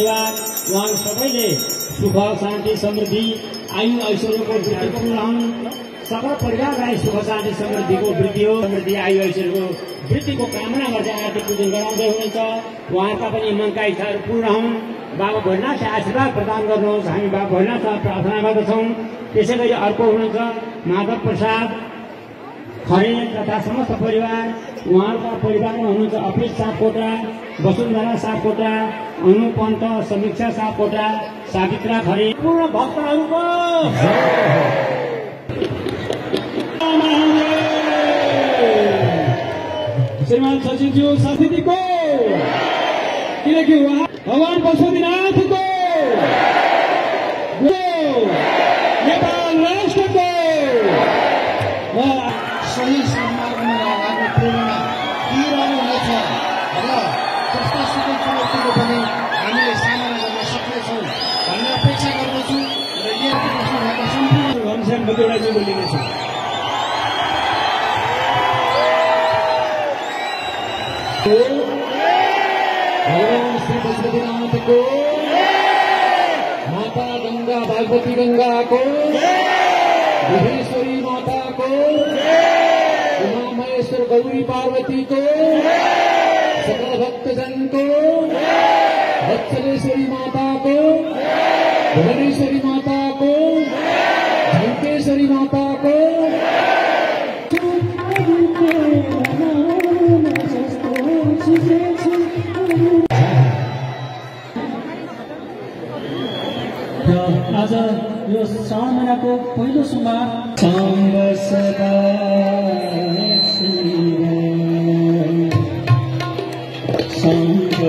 परिवार उहाँ सबैले सुख शान्ति समृद्धि आयु ऐश्वर्यको वृद्धिको रहन्। सकल परिवारलाई सुख शान्ति समृद्धिको वृद्धि हो। समृद्धि आयु ऐश्वर्यको वृद्धिको कामना गर्दै आरती पूजन गराउँदै हुनुहुन्छ। उहाँका पनि मनका इच्छाहरू पूर्ण हुन्। बाबा भोजनाथले आशीर्वाद प्रदान गर्नुहोस्। हामी बाबा भोजनाथलाई प्रार्थना गर्दछौँ। त्यसै गरी अर्को हुनुहुन्छ माधव प्रसाद। खरे तथा समस्त परिवार उहाँहरूका परिवारमा हुनुहुन्छ अफिस सापकोटा वसुन्धरा सापकोटा अनु पन्त समीक्षा सापकोटा सावित्रा खरे। पूर्ण भक्तहरूको। श्रीमान सचिवज्यू साथीको किनकि उहाँ भगवान पशुपतिनाथको नेपाल राष्ट्रको। सही सम्मार्गमा लाग्ने प्रेरणा दिइरहनुहुनेछ र जस्तासुकै चुनौतीको पनि हामीले सामना गर्न सक्नेछौँ भन्ने अपेक्षा गर्दछु र यहाँ बस्नुभएका सम्पूर्ण घनश्याम बदेउडाजी बोलिनेछ भगवान श्री माता गङ्गा भगवती गङ्गाको बुधेश्वरी माताको उमामहेश्वर गौरी पार्वती को। सकल भक्तजन को। वत्सलेश्वरी माता को। भुवनेश्वरी माता को। झंकेश्वरी माता को। आज यो श्रावण महिनाको पहिलो सदा।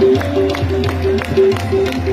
Thank you.